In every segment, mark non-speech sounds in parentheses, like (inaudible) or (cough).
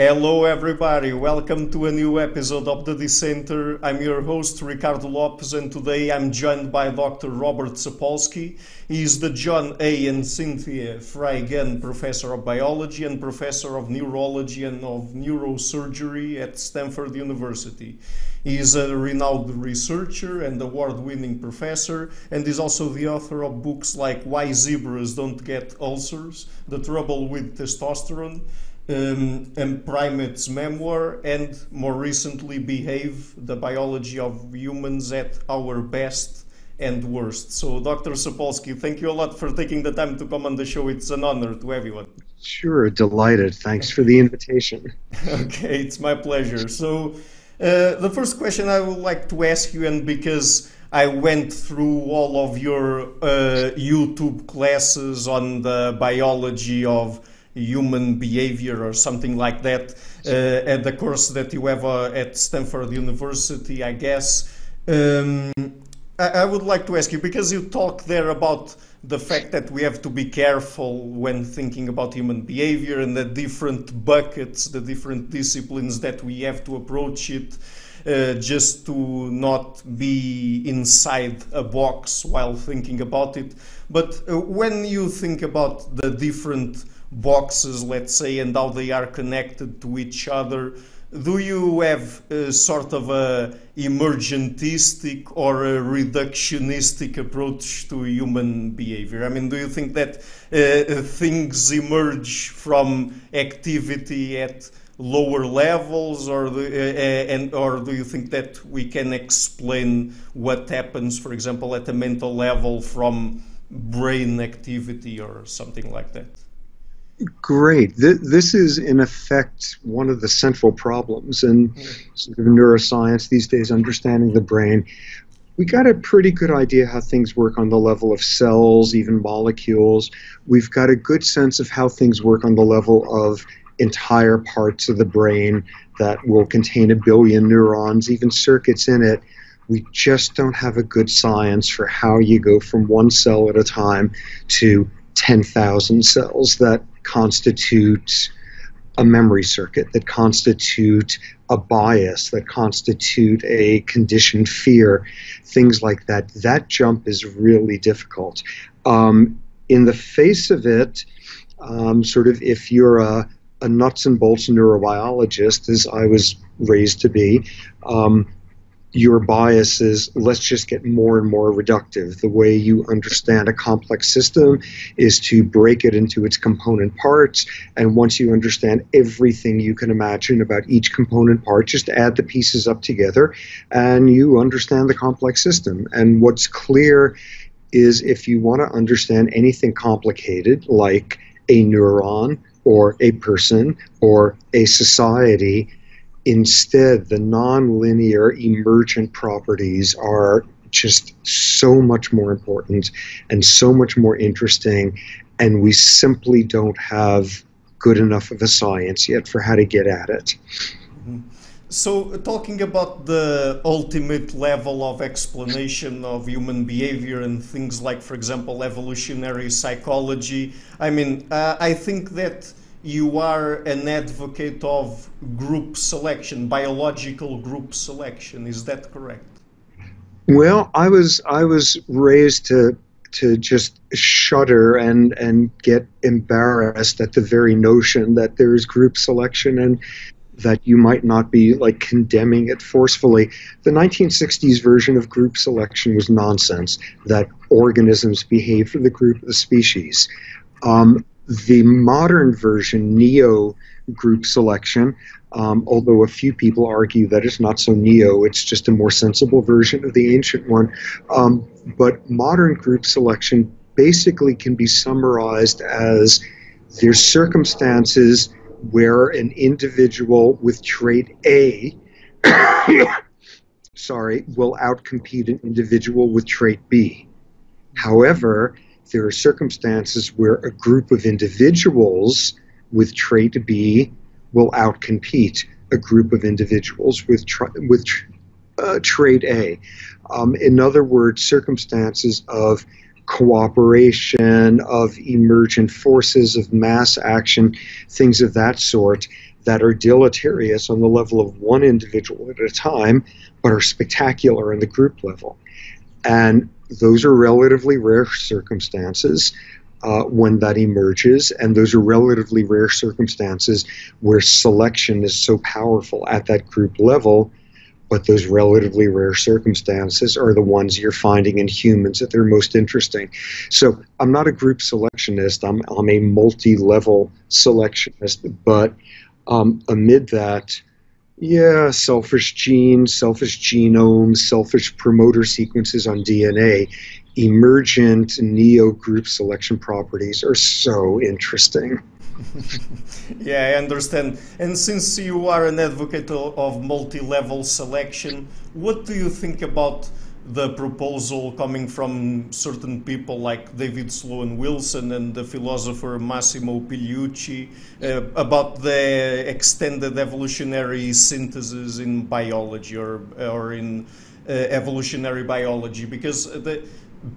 Hello, everybody. Welcome to a new episode of The Dissenter. I'm your host, Ricardo Lopes, and today I'm joined by Dr. Robert Sapolsky. He is the John A. and Cynthia Fry Professor of Biology and Professor of Neurology and of Neurosurgery at Stanford University. He is a renowned researcher and award winning professor, and is also the author of books like Why Zebras Don't Get Ulcers, The Trouble with Testosterone um, and Primates Memoir, and more recently, Behave the Biology of Humans at Our Best and Worst. So, Dr. Sapolsky, thank you a lot for taking the time to come on the show. It's an honor to everyone. Sure, delighted. Thanks for the invitation. (laughs) okay, it's my pleasure. So, uh, the first question I would like to ask you, and because I went through all of your uh, YouTube classes on the biology of human behavior or something like that uh, at the course that you have uh, at Stanford University, I guess. Um, I, I, would like to ask you because you talk there about the fact that we have to be careful when thinking about human behavior and the different buckets, the different disciplines that we have to approach it. Uh, just to not be inside a box while thinking about it. But uh, when you think about the different boxes, let's say, and how they are connected to each other. Do you have a sort of a emergentistic or a reductionistic approach to human behavior? I mean, do you think that uh, things emerge from activity at lower levels, or do, uh, uh, and or do you think that we can explain what happens, for example, at a mental level from brain activity or something like that? Great. This is, in effect, one of the central problems in sort of neuroscience these days, understanding the brain. We got a pretty good idea how things work on the level of cells, even molecules. We've got a good sense of how things work on the level of entire parts of the brain that will contain a billion neurons, even circuits in it. We just don't have a good science for how you go from one cell at a time to 10,000 cells that constitute a memory circuit, that constitute a bias, that constitute a conditioned fear, things like that. That jump is really difficult. Um, in the face of it, um, sort of if you're a, a, nuts and bolts neurobiologist, as I was raised to be, um, your bias is let's just get more and more reductive. The way you understand a complex system is to break it into its component parts. And once you understand everything you can imagine about each component part, just add the pieces up together and you understand the complex system. And what's clear is if you want to understand anything complicated, like a neuron or a person or a society, Instead, the nonlinear emergent properties are just so much more important and so much more interesting, and we simply don't have good enough of a science yet for how to get at it. Mm-hmm. So, talking about the ultimate level of explanation of human behavior and things like, for example, evolutionary psychology, I mean, uh, I think that you are an advocate of group selection, biological group selection. Is that correct? Well, I was I was raised to to just shudder and and get embarrassed at the very notion that there is group selection and that you might not be like condemning it forcefully. The 1960s version of group selection was nonsense. That organisms behave for the group of the species. Um, the modern version, neo group selection, um, although a few people argue that it's not so neo, it's just a more sensible version of the ancient one. Um, but modern group selection basically can be summarized as there's circumstances where an individual with trait A (coughs) sorry, will outcompete an individual with trait B. However, there are circumstances where a group of individuals with trait B will outcompete a group of individuals with tra- with uh, trait A. Um, in other words, circumstances of cooperation, of emergent forces, of mass action, things of that sort. that are deleterious on the level of one individual at a time, but are spectacular on the group level. And those are relatively rare circumstances uh, when that emerges, and those are relatively rare circumstances where selection is so powerful at that group level. But those relatively rare circumstances are the ones you're finding in humans that they're most interesting. So I'm not a group selectionist. I'm, I'm a multi-level selectionist. But um, amid that, yeah, selfish genes, selfish genomes, selfish promoter sequences on DNA emergent neo group selection properties are so interesting. (laughs) yeah, I understand. And since you are an advocate of multi level selection, what do you think about the proposal coming from certain people like David Sloan Wilson and the philosopher Massimo Pigliucci uh, about the extended evolutionary synthesis in biology or, or in uh, evolutionary biology? Because the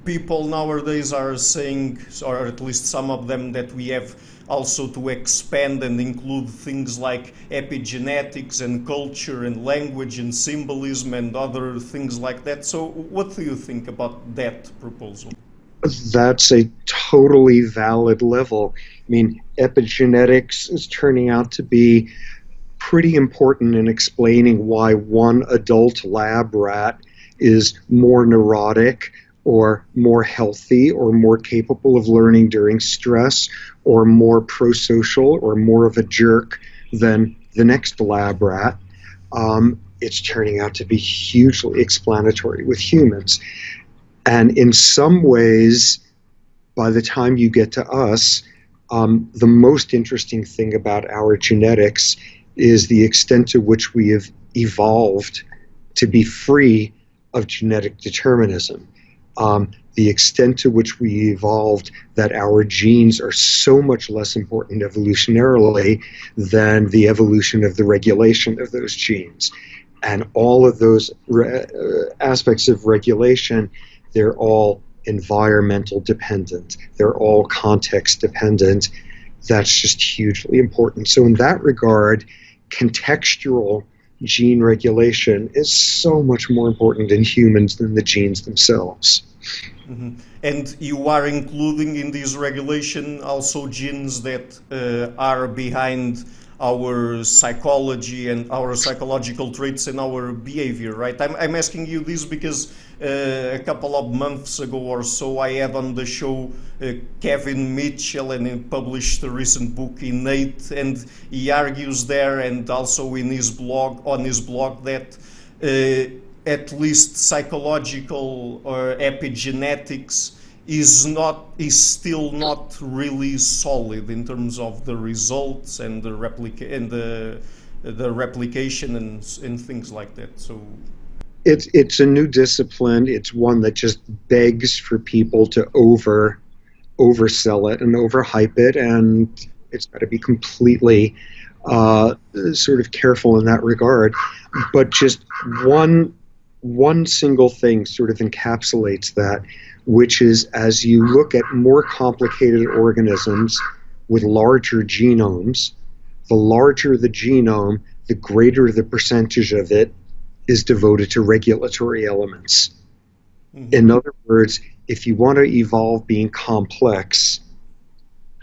people nowadays are saying, or at least some of them, that we have also to expand and include things like epigenetics and culture and language and symbolism and other things like that. So, what do you think about that proposal? That's a totally valid level. I mean, epigenetics is turning out to be pretty important in explaining why one adult lab rat is more neurotic or more healthy or more capable of learning during stress or more pro-social or more of a jerk than the next lab rat, um, it's turning out to be hugely explanatory with humans. And in some ways, by the time you get to us, um, the most interesting thing about our genetics is the extent to which we have evolved to be free of genetic determinism um, the extent to which we evolved that our genes are so much less important evolutionarily than the evolution of the regulation of those genes. And all of those re- uh, aspects of regulation, they're all environmental dependent, they're all context dependent. That's just hugely important. So, in that regard, contextual gene regulation is so much more important in humans than the genes themselves. Mm-hmm. And you are including in this regulation also genes that uh, are behind our psychology and our psychological traits and our behavior, right? I'm, I'm asking you this because uh, a couple of months ago or so I had on the show uh, Kevin Mitchell and he published a recent book Innate and he argues there and also in his blog on his blog that uh, at least psychological or epigenetics is not is still not really solid in terms of the results and the replica and the the replication and and things like that. So it's it's a new discipline. It's one that just begs for people to over oversell it and overhype it, and it's got to be completely uh, sort of careful in that regard. But just one one single thing sort of encapsulates that, which is as you look at more complicated organisms with larger genomes, the larger the genome, the greater the percentage of it is devoted to regulatory elements. Mm-hmm. In other words, if you want to evolve being complex,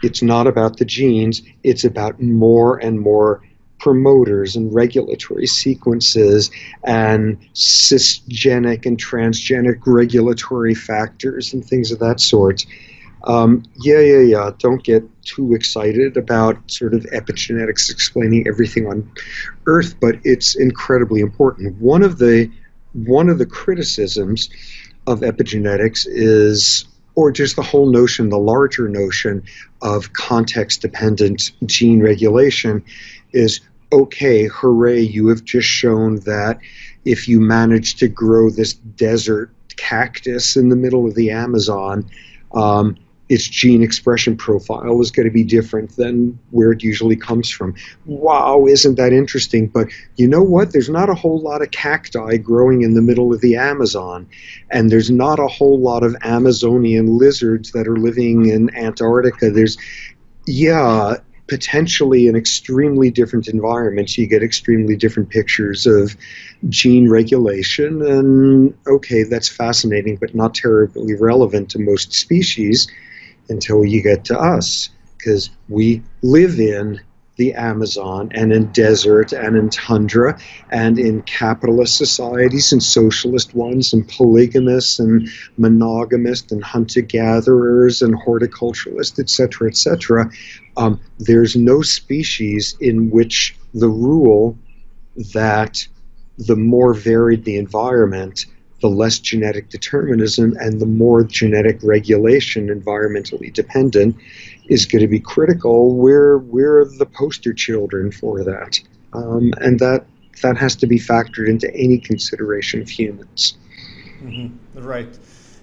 it's not about the genes, it's about more and more promoters and regulatory sequences and cisgenic and transgenic regulatory factors and things of that sort. Um, yeah, yeah, yeah. Don't get too excited about sort of epigenetics explaining everything on Earth, but it's incredibly important. One of the one of the criticisms of epigenetics is or just the whole notion, the larger notion of context dependent gene regulation, is okay, hooray, you have just shown that if you manage to grow this desert cactus in the middle of the Amazon, um, its gene expression profile is going to be different than where it usually comes from. Wow, isn't that interesting? But you know what? There's not a whole lot of cacti growing in the middle of the Amazon, and there's not a whole lot of Amazonian lizards that are living in Antarctica. There's, yeah, potentially in extremely different environments, you get extremely different pictures of gene regulation. And okay, that's fascinating, but not terribly relevant to most species until you get to us, because we live in the Amazon and in desert and in tundra and in capitalist societies and socialist ones and polygamous and monogamous and hunter gatherers and horticulturalists, etc., etc. Um, there's no species in which the rule that the more varied the environment, the less genetic determinism and the more genetic regulation, environmentally dependent, is going to be critical. We're we're the poster children for that, um, and that that has to be factored into any consideration of humans. Mm-hmm. Right.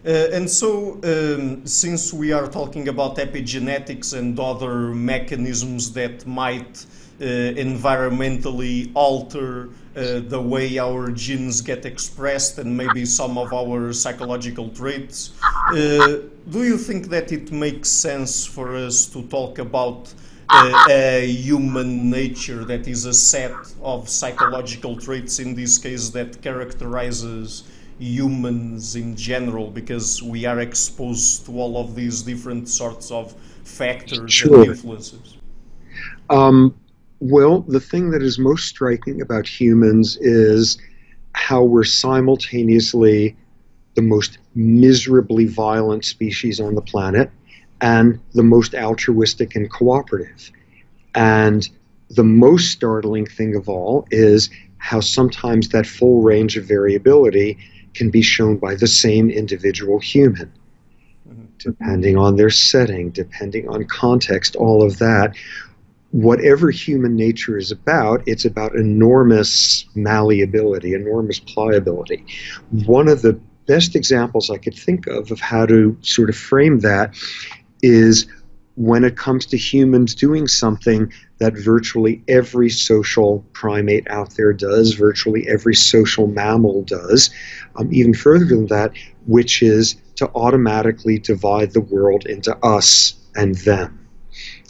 Uh, and so, um, since we are talking about epigenetics and other mechanisms that might uh, environmentally alter uh, the way our genes get expressed and maybe some of our psychological traits. Do you think that it makes sense for us to talk about uh, a human nature that is a set of psychological traits, in this case, that characterizes humans in general, because we are exposed to all of these different sorts of factors sure. and influences? Um, well, the thing that is most striking about humans is how we're simultaneously the most miserably violent species on the planet and the most altruistic and cooperative. And the most startling thing of all is how sometimes that full range of variability can be shown by the same individual human. Mm-hmm. Depending on their setting, depending on context, all of that, whatever human nature is about, it's about enormous malleability, enormous pliability. One of the best examples I could think of of how to sort of frame that is when it comes to humans doing something that virtually every social primate out there does, virtually every social mammal does, um, even further than that, which is to automatically divide the world into us and them.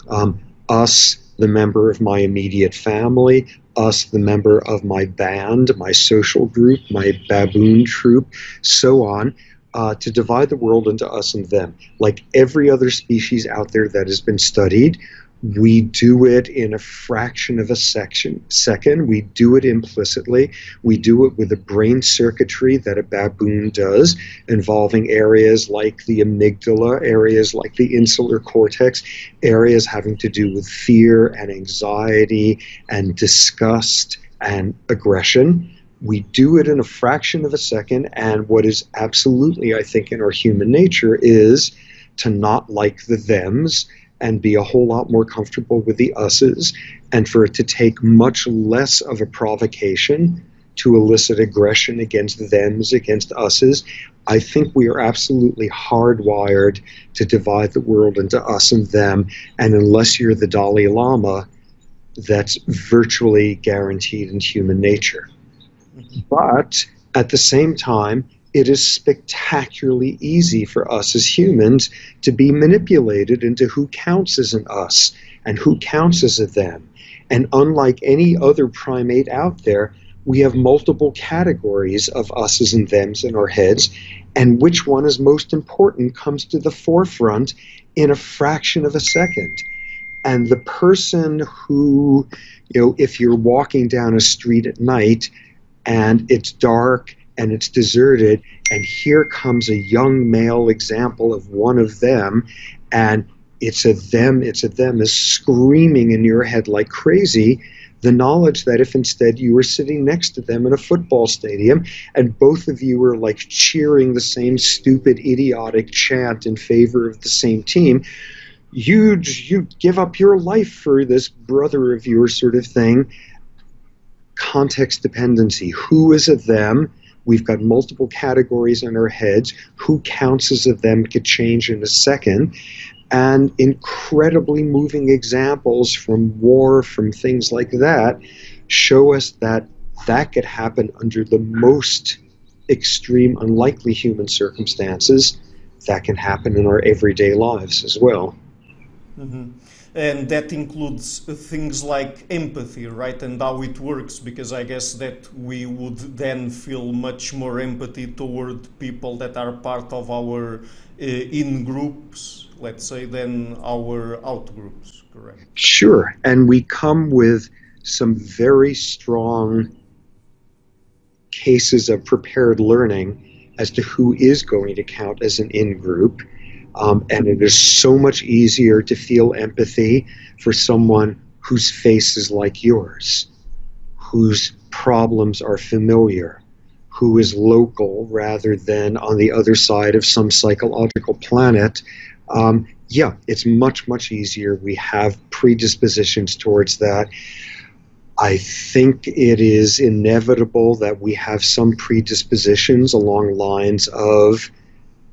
Um, us the member of my immediate family, us, the member of my band, my social group, my baboon troop, so on, uh, to divide the world into us and them. Like every other species out there that has been studied, we do it in a fraction of a section, second. We do it implicitly. We do it with the brain circuitry that a baboon does, involving areas like the amygdala, areas like the insular cortex, areas having to do with fear and anxiety and disgust and aggression. We do it in a fraction of a second, and what is absolutely, I think, in our human nature is to not like the thems and be a whole lot more comfortable with the us's, and for it to take much less of a provocation to elicit aggression against them's, against us's. I think we are absolutely hardwired to divide the world into us and them, and unless you're the Dalai Lama, that's virtually guaranteed in human nature. But at the same time, it is spectacularly easy for us as humans to be manipulated into who counts as an us and who counts as a them. And unlike any other primate out there, we have multiple categories of us's and them's in our heads, and which one is most important comes to the forefront in a fraction of a second. And the person who, you know, if you're walking down a street at night and it's dark and it's deserted, and here comes a young male example of one of them, and it's a them, it's a them is screaming in your head like crazy. The knowledge that if instead you were sitting next to them in a football stadium and both of you were like cheering the same stupid, idiotic chant in favor of the same team, you'd, you'd give up your life for this brother of yours sort of thing. Context dependency. Who is a them? We've got multiple categories in our heads. Who counts as a them could change in a second. And incredibly moving examples from war, from things like that, show us that that could happen under the most extreme, unlikely human circumstances. That can happen in our everyday lives as well. Mm-hmm. And that includes things like empathy, right, and how it works. Because I guess that we would then feel much more empathy toward people that are part of our uh, in groups, let's say, than our out groups. Correct. Sure, and we come with some very strong cases of prepared learning as to who is going to count as an in group. Um, and it is so much easier to feel empathy for someone whose face is like yours, whose problems are familiar, who is local rather than on the other side of some psychological planet. Um, yeah, it's much, much easier. We have predispositions towards that. I think it is inevitable that we have some predispositions along lines of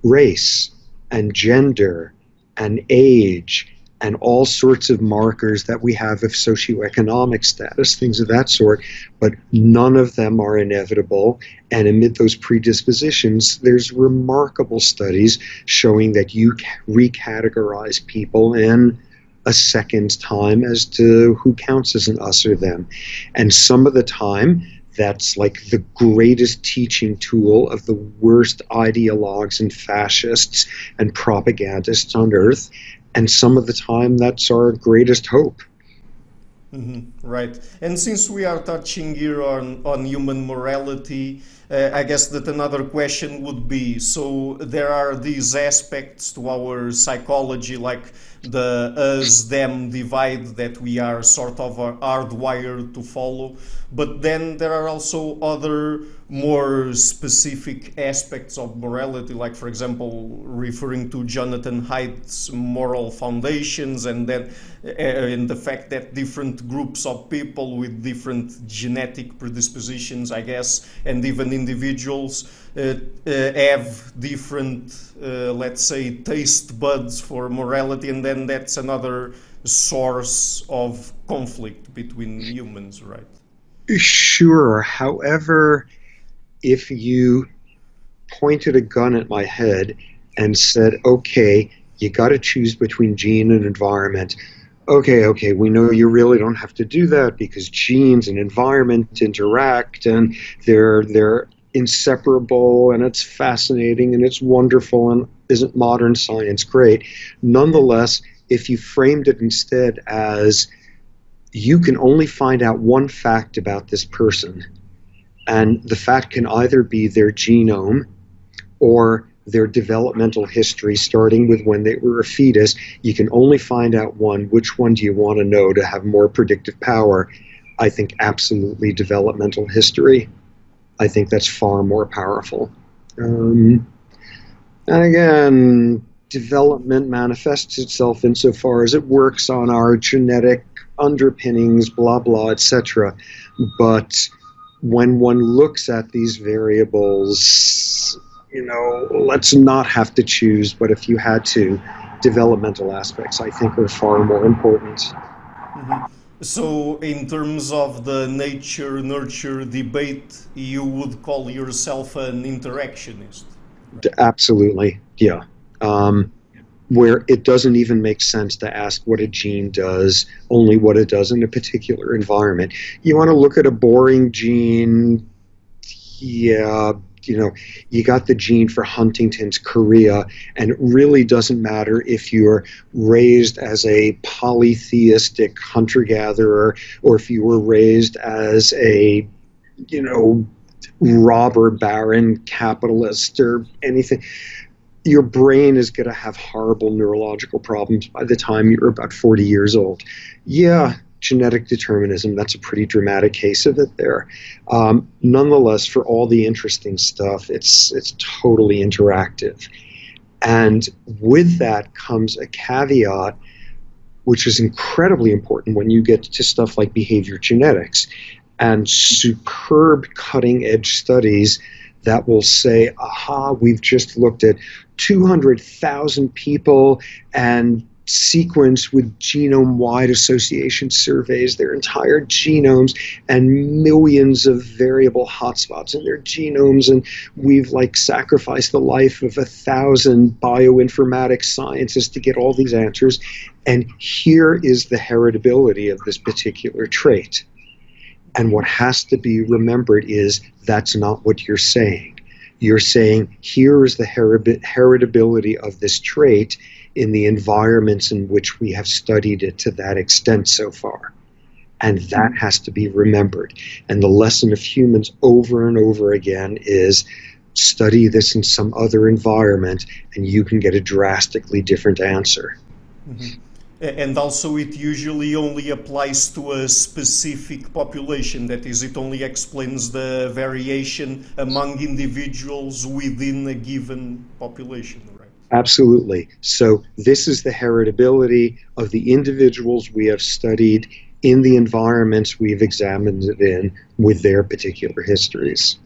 race and gender and age and all sorts of markers that we have of socioeconomic status, things of that sort, but none of them are inevitable. And amid those predispositions, there's remarkable studies showing that you recategorize people in a second time as to who counts as an us or them. And some of the time, that's like the greatest teaching tool of the worst ideologues and fascists and propagandists on earth. And some of the time, that's our greatest hope. Mm-hmm, right. And since we are touching here on, on human morality, uh, I guess that another question would be so there are these aspects to our psychology, like the us them divide that we are sort of hardwired to follow. But then there are also other more specific aspects of morality, like, for example, referring to Jonathan Haidt's moral foundations, and that uh, in the fact that different groups of people with different genetic predispositions, I guess, and even individuals uh, uh, have different, uh, let's say, taste buds for morality, and then that's another source of conflict between humans, right? Sure. However, if you pointed a gun at my head and said, okay, you got to choose between gene and environment. Okay, okay, we know you really don't have to do that because genes and environment interact and they're they're inseparable and it's fascinating and it's wonderful and isn't modern science great? Nonetheless, if you framed it instead as you can only find out one fact about this person. And the fact can either be their genome or their developmental history, starting with when they were a fetus. You can only find out one. Which one do you want to know to have more predictive power? I think absolutely developmental history. I think that's far more powerful. Um, and again, development manifests itself insofar as it works on our genetic underpinnings, blah, blah, etc. But when one looks at these variables, you know, let's not have to choose, but if you had to, developmental aspects I think are far more important. Mm-hmm. So, in terms of the nature nurture debate, you would call yourself an interactionist? Absolutely, yeah. Um, where it doesn't even make sense to ask what a gene does, only what it does in a particular environment. You want to look at a boring gene, yeah, you know, you got the gene for Huntington's chorea, and it really doesn't matter if you're raised as a polytheistic hunter gatherer or if you were raised as a, you know, robber baron capitalist or anything your brain is going to have horrible neurological problems by the time you're about 40 years old. Yeah, genetic determinism, that's a pretty dramatic case of it there. Um, nonetheless, for all the interesting stuff, it's, it's totally interactive. And with that comes a caveat, which is incredibly important when you get to stuff like behavior genetics and superb cutting edge studies that will say, aha, we've just looked at 200,000 people and sequenced with genome wide association surveys, their entire genomes, and millions of variable hotspots in their genomes. And we've like sacrificed the life of a thousand bioinformatics scientists to get all these answers. And here is the heritability of this particular trait. And what has to be remembered is that's not what you're saying. You're saying here is the heritability of this trait in the environments in which we have studied it to that extent so far. And that has to be remembered. And the lesson of humans over and over again is study this in some other environment and you can get a drastically different answer. Mm-hmm. And also, it usually only applies to a specific population. That is, it only explains the variation among individuals within a given population, right? Absolutely. So, this is the heritability of the individuals we have studied in the environments we've examined it in with their particular histories.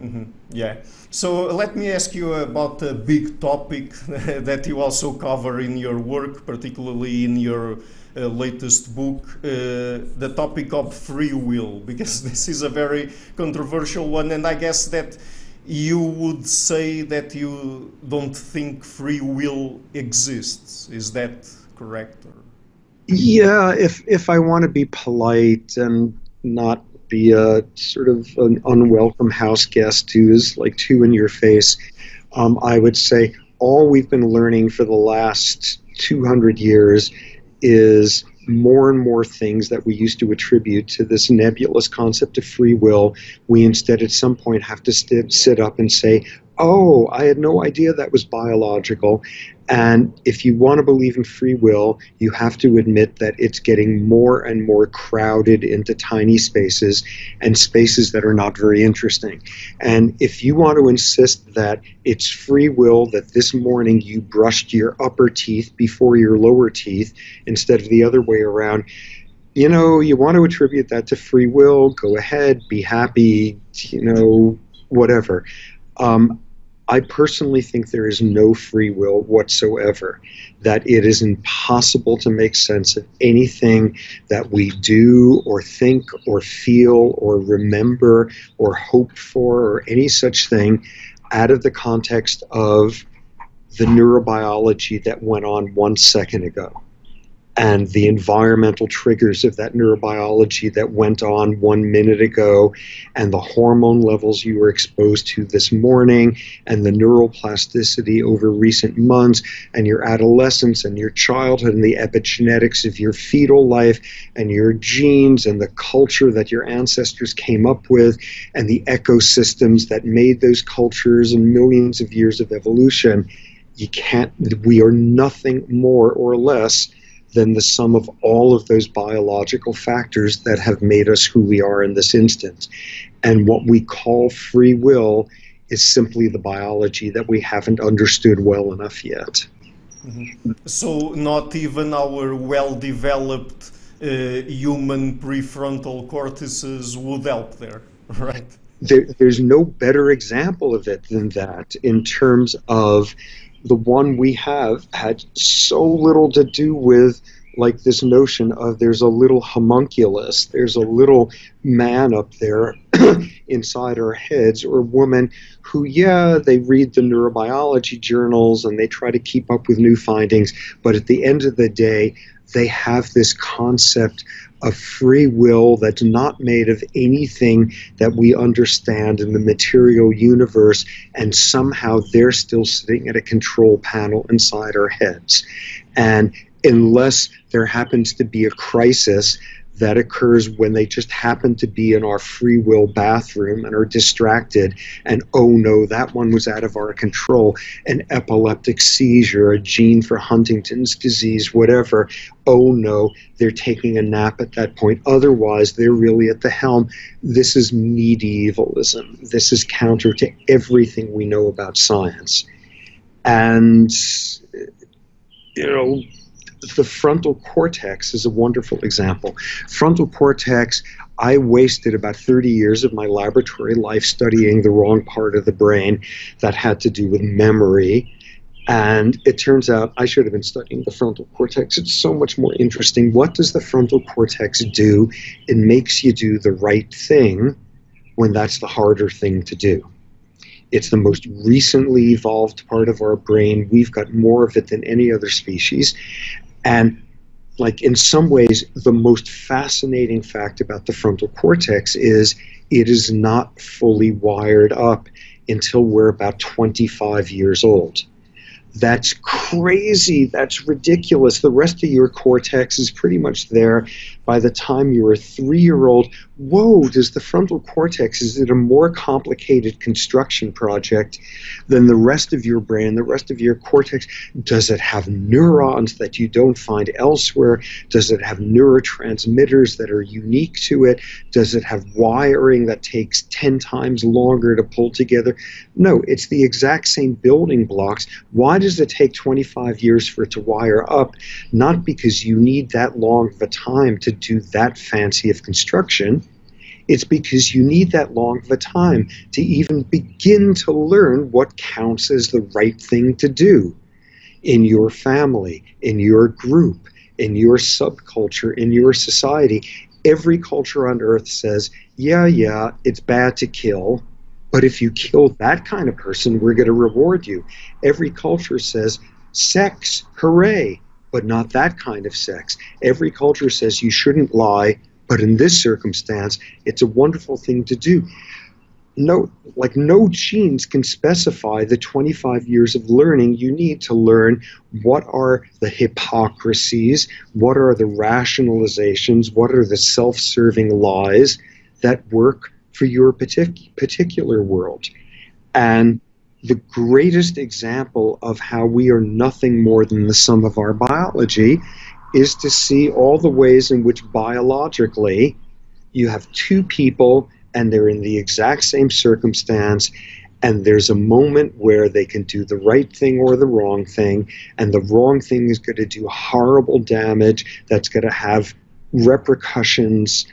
Mm-hmm. Yeah. So let me ask you about a big topic (laughs) that you also cover in your work, particularly in your uh, latest book, uh, the topic of free will, (laughs) because this is a very controversial one, and I guess that you would say that you don't think free will exists. Is that correct? Or? Yeah, if if I want to be polite and not be a sort of an unwelcome house guest who is like too in your face. Um, I would say all we've been learning for the last 200 years is more and more things that we used to attribute to this nebulous concept of free will, we instead at some point have to st- sit up and say, oh, I had no idea that was biological. And if you want to believe in free will, you have to admit that it's getting more and more crowded into tiny spaces and spaces that are not very interesting. And if you want to insist that it's free will that this morning you brushed your upper teeth before your lower teeth instead of the other way around, you know, you want to attribute that to free will, go ahead, be happy, you know, whatever. Um, I personally think there is no free will whatsoever, that it is impossible to make sense of anything that we do or think or feel or remember or hope for or any such thing out of the context of the neurobiology that went on one second ago and the environmental triggers of that neurobiology that went on one minute ago, and the hormone levels you were exposed to this morning, and the neuroplasticity over recent months, and your adolescence, and your childhood, and the epigenetics of your fetal life, and your genes, and the culture that your ancestors came up with, and the ecosystems that made those cultures and millions of years of evolution. You can't, we are nothing more or less than the sum of all of those biological factors that have made us who we are in this instance. And what we call free will is simply the biology that we haven't understood well enough yet. Mm-hmm. So, not even our well developed uh, human prefrontal cortices would help there, (laughs) right? There, there's no better example of it than that in terms of the one we have had so little to do with like this notion of there's a little homunculus, there's a little man up there (clears throat) inside our heads, or woman who, yeah, they read the neurobiology journals and they try to keep up with new findings, but at the end of the day, they have this concept of free will that's not made of anything that we understand in the material universe, and somehow they're still sitting at a control panel inside our heads. And unless there happens to be a crisis that occurs when they just happen to be in our free will bathroom and are distracted and oh no that one was out of our control. An epileptic seizure a gene for huntington's disease whatever. Oh no they're taking a nap at that point. Otherwise they're really at the helm. This is medievalism. This is counter to everything we know about science. And you know the frontal cortex is a wonderful example. Frontal cortex, I wasted about 30 years of my laboratory life studying the wrong part of the brain that had to do with memory. And it turns out I should have been studying the frontal cortex. It's so much more interesting. What does the frontal cortex do? It makes you do the right thing when that's the harder thing to do. It's the most recently evolved part of our brain. We've got more of it than any other species. And like in some ways, the most fascinating fact about the frontal cortex is it is not fully wired up until we're about 25 years old. That's crazy. That's ridiculous. The rest of your cortex is pretty much there by the time you're a three year old. Whoa, does the frontal cortex, is it a more complicated construction project than the rest of your brain, the rest of your cortex? Does it have neurons that you don't find elsewhere? Does it have neurotransmitters that are unique to it? Does it have wiring that takes 10 times longer to pull together? No, it's the exact same building blocks. Why does it take 25 years for it to wire up? Not because you need that long of a time to do that fancy of construction. It's because you need that long of a time to even begin to learn what counts as the right thing to do in your family, in your group, in your subculture, in your society. Every culture on earth says, yeah, yeah, it's bad to kill, but if you kill that kind of person, we're going to reward you. Every culture says, sex, hooray, but not that kind of sex. Every culture says you shouldn't lie, but in this circumstance, it's a wonderful thing to do. No, like no genes can specify the 25 years of learning you need to learn what are the hypocrisies, what are the rationalizations, what are the self serving lies that work for your partic- particular world. And the greatest example of how we are nothing more than the sum of our biology is to see all the ways in which biologically you have two people and they're in the exact same circumstance and there's a moment where they can do the right thing or the wrong thing and the wrong thing is going to do horrible damage that's going to have repercussions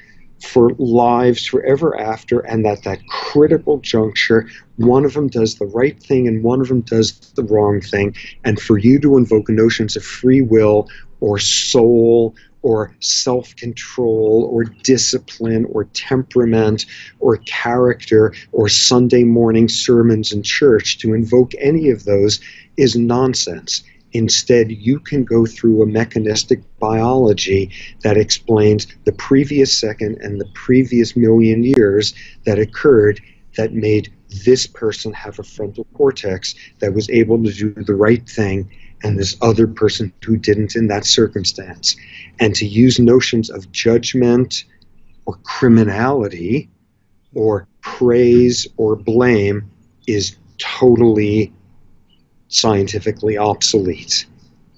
for lives forever after, and that that critical juncture, one of them does the right thing and one of them does the wrong thing. And for you to invoke notions of free will or soul or self control or discipline or temperament or character or Sunday morning sermons in church, to invoke any of those is nonsense. Instead, you can go through a mechanistic biology that explains the previous second and the previous million years that occurred that made this person have a frontal cortex that was able to do the right thing and this other person who didn't in that circumstance. And to use notions of judgment or criminality or praise or blame is totally scientifically obsolete.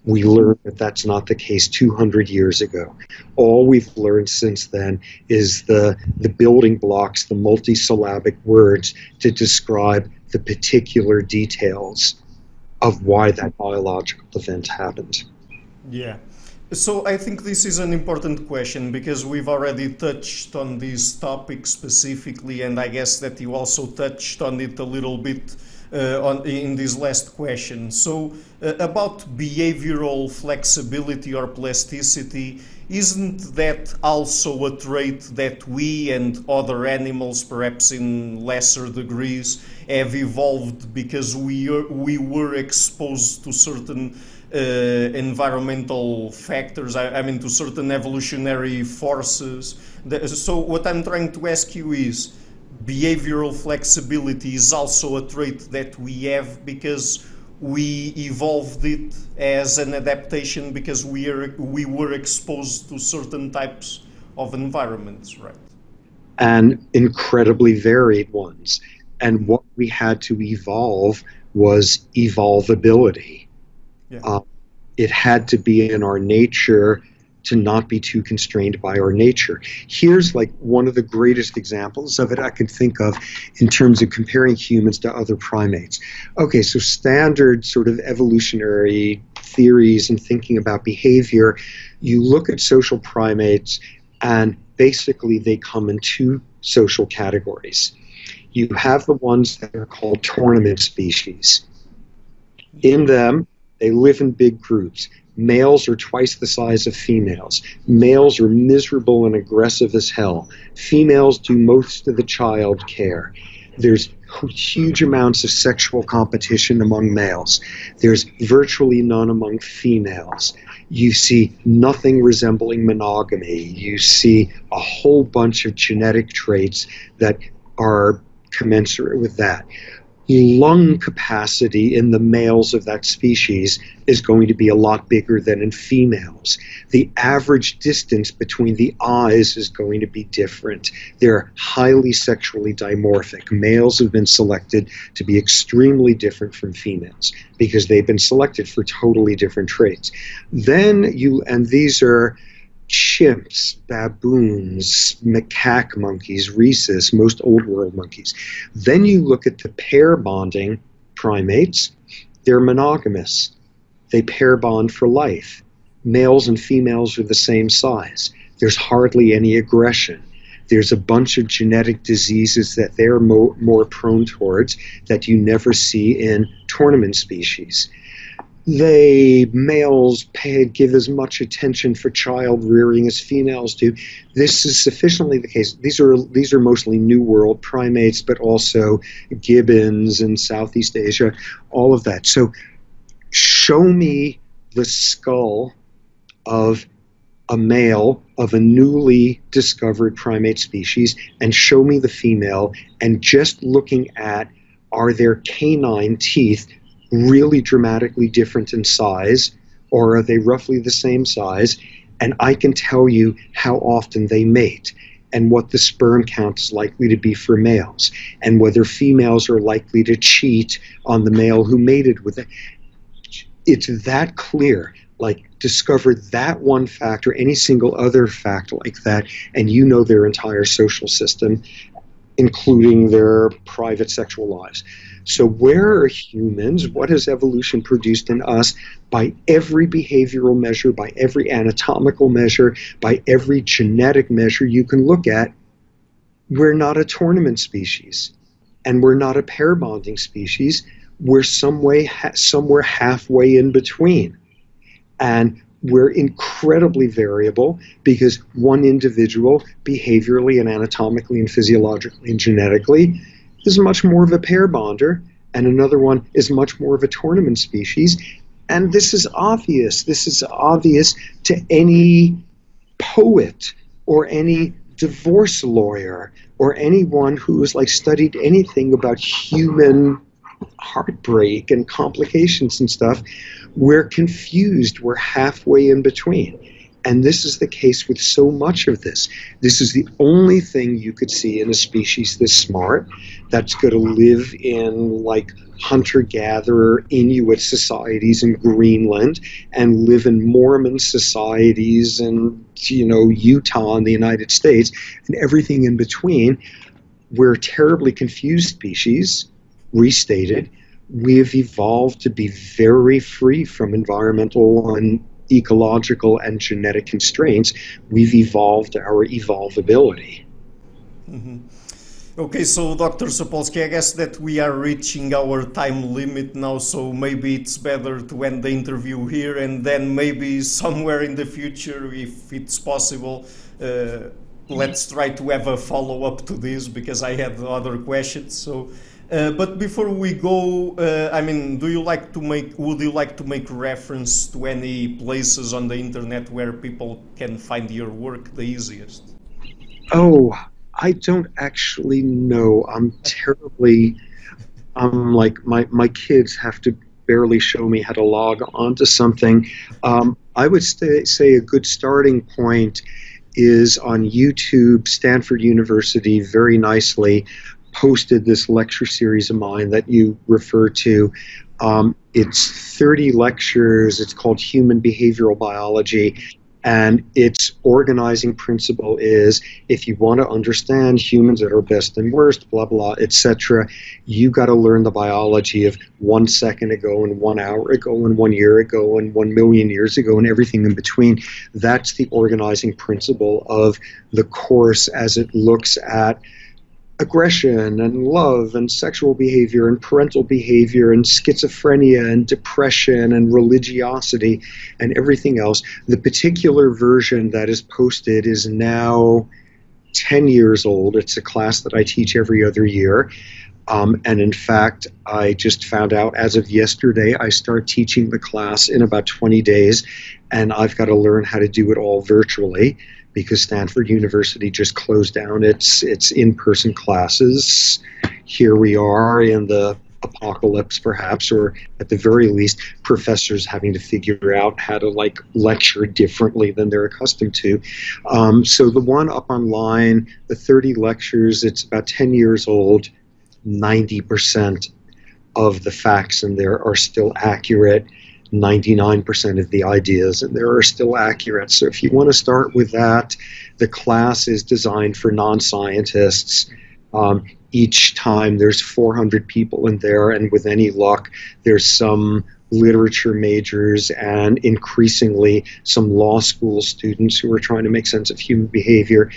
We learned that that's not the case 200 years ago. All we've learned since then is the, the building blocks, the multisyllabic words to describe the particular details of why that biological event happened. Yeah. So I think this is an important question because we've already touched on this topic specifically, and I guess that you also touched on it a little bit on, in this last question. So, uh, about behavioral flexibility or plasticity, isn't that also a trait that we and other animals, perhaps in lesser degrees, have evolved because we, are, we were exposed to certain uh, environmental factors, I, I, mean, to certain evolutionary forces? So, what I'm trying to ask you is behavioral flexibility is also a trait that we have because we evolved it as an adaptation because we are we were exposed to certain types of environments, right? And incredibly varied ones. And what we had to evolve was evolvability. Yeah. Uh, it had to be in our nature to not be too constrained by our nature. Here's like one of the greatest examples of it I can think of in terms of comparing humans to other primates. Okay, so standard sort of evolutionary theories and thinking about behavior, you look at social primates and basically they come in two social categories. You have the ones that are called tournament species. In them, they live in big groups. Males are twice the size of females. Males are miserable and aggressive as hell. Females do most of the child care. There's huge amounts of sexual competition among males. There's virtually none among females. You see nothing resembling monogamy. You see a whole bunch of genetic traits that are commensurate with that lung capacity in the males of that species is going to be a lot bigger than in females. The average distance between the eyes is going to be different. They're highly sexually dimorphic. Males have been selected to be extremely different from females because they've been selected for totally different traits. Then you, and these are chimps, baboons, macaque monkeys, rhesus, most old world monkeys. Then you look at the pair bonding primates, they're monogamous. They pair bond for life. Males and females are the same size. There's hardly any aggression. There's a bunch of genetic diseases that they're mo- more prone towards that you never see in tournament species they males pay give as much attention for child rearing as females do. This is sufficiently the case. These are these are mostly New World primates, but also gibbons in Southeast Asia, all of that. So, show me the skull of a male of a newly discovered primate species, and show me the female, and just looking at are there canine teeth really dramatically different in size, or are they roughly the same size? And I can tell you how often they mate and what the sperm count is likely to be for males, and whether females are likely to cheat on the male who mated with it. It's that clear. Like, discover that one fact or any single other fact like that, and you know their entire social system, including their private sexual lives. So, where are humans? What has evolution produced in us by every behavioral measure, by every anatomical measure, by every genetic measure you can look at? We're not a tournament species, and we're not a pair bonding species. We're some way, somewhere halfway in between. And we're incredibly variable because one individual, behaviorally and anatomically and physiologically and genetically, is much more of a pair bonder, and another one is much more of a tournament species. And this is obvious. This is obvious to any poet or any divorce lawyer or anyone who has like studied anything about human heartbreak and complications and stuff. We're confused. We're halfway in between. And this is the case with so much of this. This is the only thing you could see in a species this smart that's going to live in like hunter gatherer Inuit societies in Greenland and live in Mormon societies in, you know, Utah in the United States and everything in between. We're a terribly confused species, restated. We've evolved to be very free from environmental and ecological and genetic constraints, we've evolved our evolvability. Mm-hmm. Okay, so Dr. Sapolsky, I guess that we are reaching our time limit now, so maybe it's better to end the interview here and then maybe somewhere in the future, if it's possible, uh, let's try to have a follow up to this because I had other questions. So uh, but before we go, uh, I mean, do you like to make? Would you like to make reference to any places on the internet where people can find your work the easiest? Oh, I don't actually know. I'm terribly. I'm like my my kids have to barely show me how to log onto something. Um, I would say, say a good starting point is on YouTube, Stanford University, very nicely posted this lecture series of mine that you refer to. Um, it's 30 lectures. It's called Human Behavioral Biology. And its organizing principle is if you want to understand humans at our best and worst, blah, blah, etc., you got to learn the biology of one second ago and one hour ago and one year ago and one million years ago and everything in between. That's the organizing principle of the course as it looks at aggression and love and sexual behavior and parental behavior and schizophrenia and depression and religiosity and everything else. The particular version that is posted is now 10 years old. It's a class that I teach every other year. Um, and in fact, I just found out as of yesterday, I start teaching the class in about 20 days, and I've got to learn how to do it all virtually because Stanford University just closed down its its in-person classes. Here we are in the apocalypse perhaps or at the very least professors having to figure out how to like lecture differently than they're accustomed to. Um, so the one up online the 30 lectures it's about 10 years old. 90% of the facts in there are still accurate 99% of the ideas, and there are still accurate. So if you want to start with that, the class is designed for non scientists. Um, each time there's 400 people in there, and with any luck, there's some literature majors and increasingly some law school students who are trying to make sense of human behavior.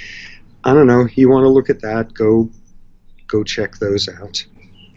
I don't know. You want to look at that? Go, go check those out.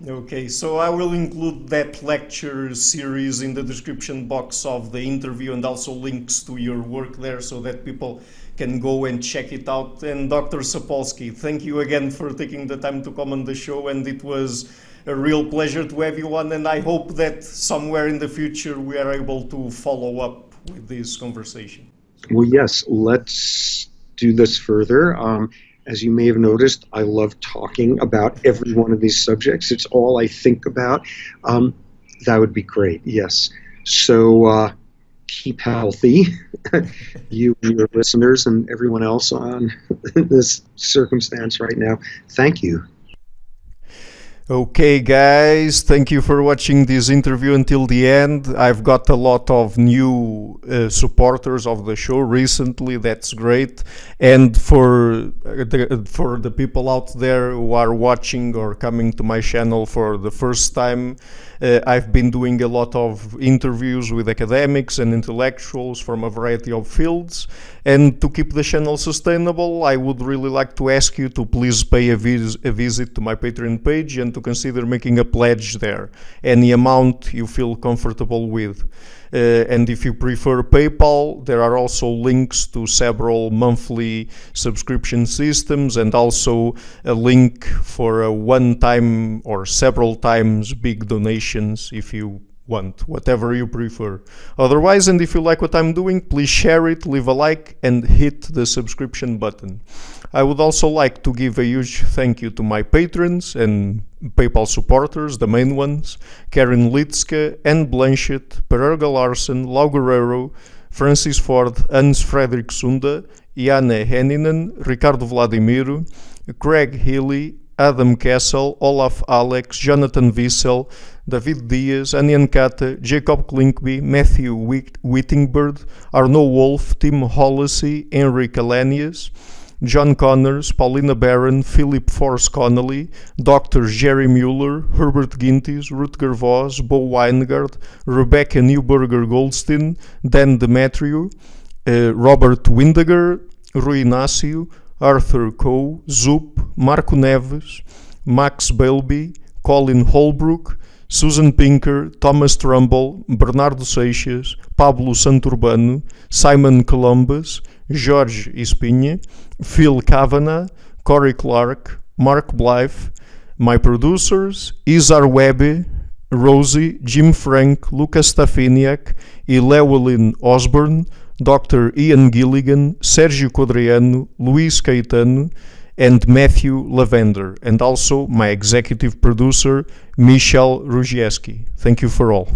Okay, so I will include that lecture series in the description box of the interview and also links to your work there so that people can go and check it out. And Dr. Sapolsky, thank you again for taking the time to come on the show, and it was a real pleasure to have you on. And I hope that somewhere in the future we are able to follow up with this conversation. Well, yes, let's do this further. Um, as you may have noticed, I love talking about every one of these subjects. It's all I think about. Um, that would be great, yes. So uh, keep healthy, (laughs) you and your listeners and everyone else on (laughs) this circumstance right now. Thank you. Okay, guys, thank you for watching this interview until the end. I've got a lot of new uh, supporters of the show recently. That's great. And for uh, the, for the people out there who are watching or coming to my channel for the first time, uh, I've been doing a lot of interviews with academics and intellectuals from a variety of fields. And to keep the channel sustainable, I would really like to ask you to please pay a, vis a visit to my Patreon page and to consider making a pledge there, any amount you feel comfortable with. Uh, and if you prefer PayPal, there are also links to several monthly subscription systems and also a link for a one time or several times big donations if you want, whatever you prefer. Otherwise, and if you like what I'm doing, please share it, leave a like, and hit the subscription button. I would also like to give a huge thank you to my patrons and PayPal supporters, the main ones, Karen Litska, Ann Blanchette, Pererga Larsen, Lau Guerrero, Francis Forde, Hans Fredrik Sunde, Iana Henninen, Ricardo Vladimiro, Craig Healy, Adam Kessel, Olaf Alex, Jonathan Wiesel, David Diaz, Anian Kata, Jacob Klinkby, Matthew Whitingbird, Arnaud Wolff, Tim Hollosy, Henrik Ahlenius, John Connors, Paulina Barron, Filip Fors Connolly, Dr. Jerry Muller, Herbert Gintis, Rutger Vos, Bo Winegard, Rebecca Newberger Goldstein, Dan Demetriou, uh, Robert Windegaard, Rui Inácio, Arthur Coe, Zup, Marco Neves, Max Beilby, Colin Holbrook, Susan Pinker, Thomas Trumbull, Bernardo Seixas, Pablo Santurbano, Simon Columbus, Jorge Espinha, Phil Kavanagh, Corey Clark, Mark Blythe, my producers, Izar Webby, Rosie, Jim Frank, Lucas Stafiniak, Llewellyn Osborne, Dr. Ian Gilligan, Sergiu Codreanu, Luis Caetano, and Matthew Lavender, and also my executive producer, Michal Rusiecki. Thank you for all.